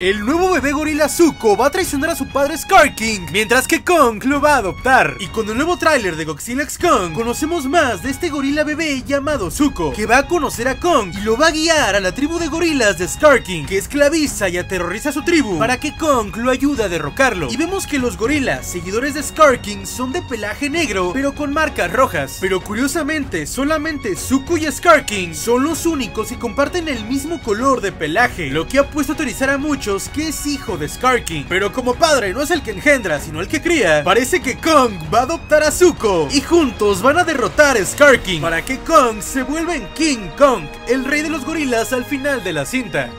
El nuevo bebé gorila Zuko va a traicionar a su padre Scar King, mientras que Kong lo va a adoptar. Y con el nuevo tráiler de Godzilla X Kong, conocemos más de este gorila bebé llamado Zuko, que va a conocer a Kong y lo va a guiar a la tribu de gorilas de Scar King, que esclaviza y aterroriza a su tribu para que Kong lo ayude a derrocarlo. Y vemos que los gorilas, seguidores de Scar King, son de pelaje negro, pero con marcas rojas. Pero curiosamente, solamente Zuko y Scar King son los únicos que comparten el mismo color de pelaje, lo que ha puesto a autorizar a que es hijo de Scar King. Pero como padre no es el que engendra, sino el que cría, parece que Kong va a adoptar a Zuko y juntos van a derrotar a Scar King para que Kong se vuelva en King Kong, el rey de los gorilas al final de la cinta.